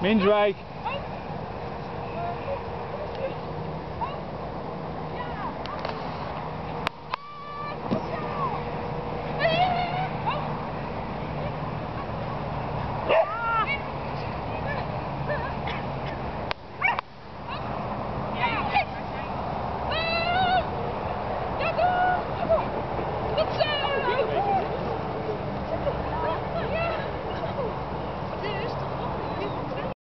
Minswijk.